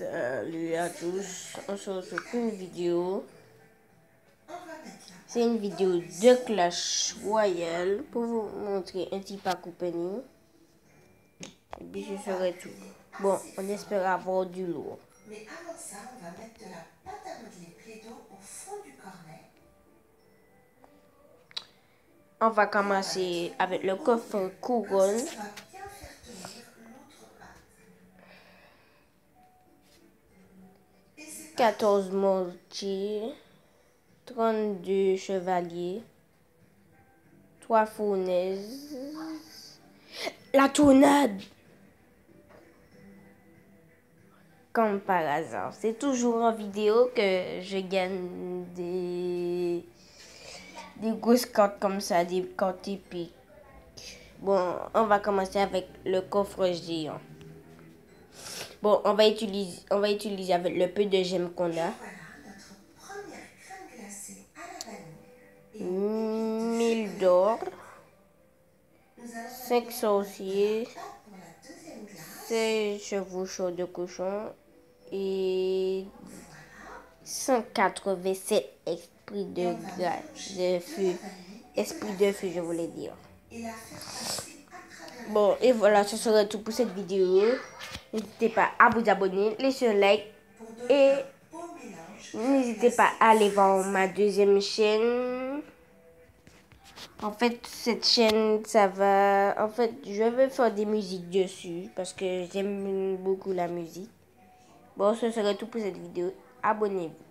Salut à tous, on se retrouve pour une vidéo. C'est une vidéo de Clash Royale pour vous montrer un petit pack opening. Et puis je ferai tout. Bon, on espère avoir du lourd. Mais avant ça, on va mettre de la pâte à modeler Play-Doh au fond du cornet. On va commencer avec le coffre couronne. 14 mortiers, 32 chevaliers, 3 fournaises, la tournade. Comme par hasard, c'est toujours en vidéo que je gagne des, des grosses comme ça, des cartes épiques. Bon, on va commencer avec le coffre géant. Bon, on va utiliser, avec le peu de gemmes qu'on a. voilà notre première crème glacée à la vanille. Et 1000 d'or, nous allons 5 sorciers, pâte pour la deuxième glace. 16 chevaux de cochon et 187 esprits de grâce, de feu. Esprit de feu, je voulais dire. Bon, et voilà, ce sera tout pour cette vidéo. N'hésitez pas à vous abonner, laissez un like et. N'hésitez pas à aller voir ma deuxième chaîne. En fait, cette chaîne, ça va... En fait, je vais faire des musiques dessus parce que j'aime beaucoup la musique. Bon, ce serait tout pour cette vidéo. Abonnez-vous.